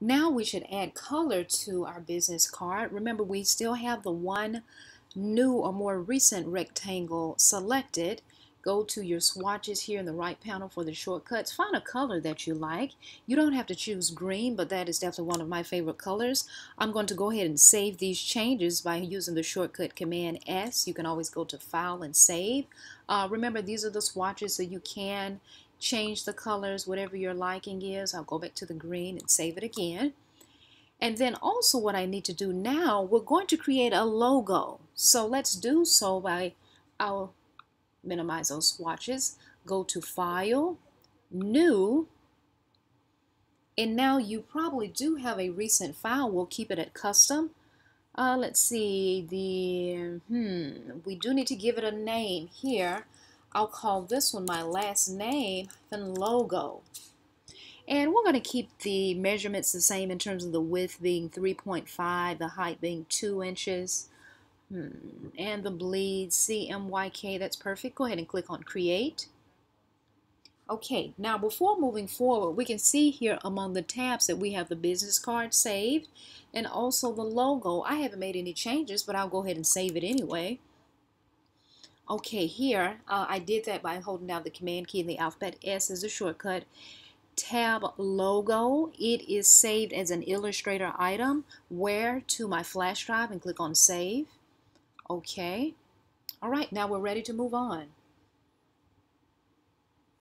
Now we should add color to our business card. Remember, we still have the one new or more recent rectangle selected. Go to your swatches here in the right panel for the shortcuts. Find a color that you like. You don't have to choose green, but that is definitely one of my favorite colors. I'm going to go ahead and save these changes by using the shortcut Command S. You can always go to File and Save. Uh, remember, these are the swatches, so you can change the colors, whatever your liking is. I'll go back to the green and save it again. And then also what I need to do now, we're going to create a logo. So let's do so by, I'll minimize those swatches, go to File, New, and now you probably do have a recent file. We'll keep it at Custom. Uh, let's see, the, hmm, we do need to give it a name here. I'll call this one my last name and logo. And we're going to keep the measurements the same in terms of the width being 3.5, the height being 2 inches, hmm. and the bleed CMYK, that's perfect. Go ahead and click on Create. Okay, now before moving forward, we can see here among the tabs that we have the business card saved and also the logo. I haven't made any changes, but I'll go ahead and save it anyway. Okay, here, uh, I did that by holding down the Command key and the alphabet S as a shortcut. Tabb logo, it is saved as an Illustrator item. Where to my flash drive and click on Save. Okay. All right, now we're ready to move on.